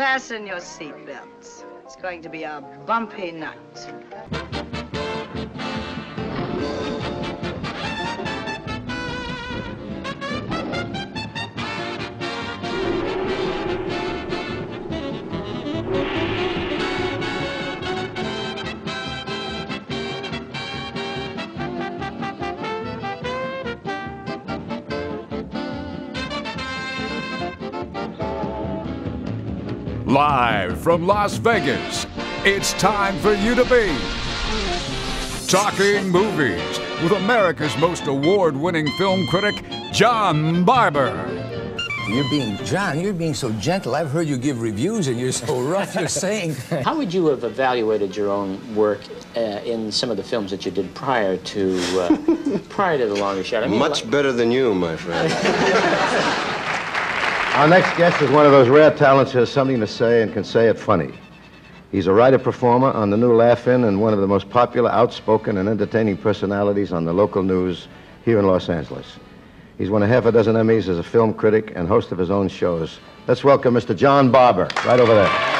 Fasten your seatbelts. It's going to be a bumpy night. Live from Las Vegas, it's time for you to be talking movies with America's most award winning film critic, John Barbour. You're being, John, you're being so gentle. I've heard you give reviews and you're so rough. You're saying. How would you have evaluated your own work uh, in some of the films that you did prior to uh, prior to The Longest Shot? I mean, Much like- better than you, my friend. Our next guest is one of those rare talents who has something to say and can say it funny. He's a writer performer on the new Laugh In and one of the most popular, outspoken, and entertaining personalities on the local news here in Los Angeles. He's won a half a dozen Emmys as a film critic and host of his own shows. Let's welcome Mr. John Barbour, right over there.